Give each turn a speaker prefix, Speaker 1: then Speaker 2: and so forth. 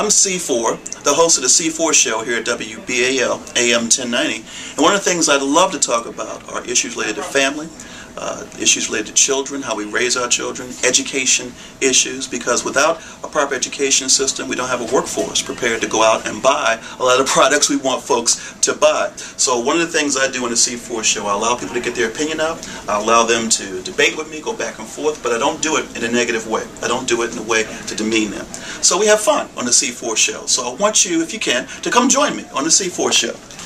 Speaker 1: I'm C4, the host of the C4 show here at WBAL AM 1090. And one of the things I'd love to talk about are issues related to family, uh, issues related to children, how we raise our children, education issues, because without a proper education system, we don't have a workforce prepared to go out and buy a lot of products we want folks to buy. So one of the things I do in the C4 show, I allow people to get their opinion out, I allow them to debate with me, go back and forth, but I don't do it in a negative way. I don't do it in a way to demean them. So we have fun on the C4 show. So I want you, if you can, to come join me on the C4 show.